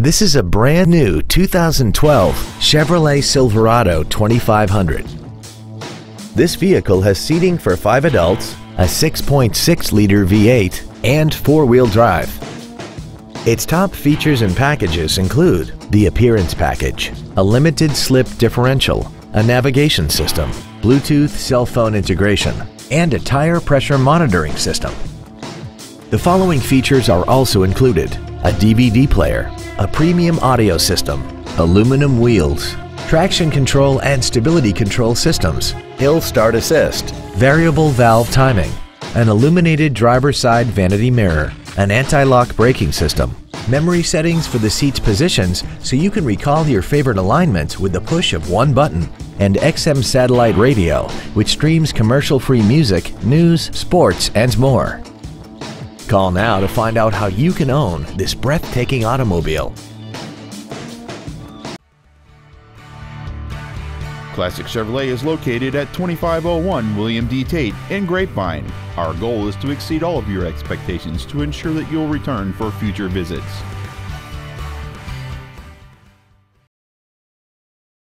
This is a brand new 2012 Chevrolet Silverado 2500. This vehicle has seating for five adults, a 6.6-liter V8, and four-wheel drive. Its top features and packages include the appearance package, a limited slip differential, a navigation system, Bluetooth cell phone integration, and a tire pressure monitoring system. The following features are also included a DVD player, a premium audio system, aluminum wheels, traction control and stability control systems, hill start assist, variable valve timing, an illuminated driver's side vanity mirror, an anti-lock braking system, memory settings for the seat's positions so you can recall your favorite alignments with the push of one button, and XM satellite radio, which streams commercial-free music, news, sports, and more. Call now to find out how you can own this breathtaking automobile. Classic Chevrolet is located at 2501 William D. Tate in Grapevine. Our goal is to exceed all of your expectations to ensure that you'll return for future visits.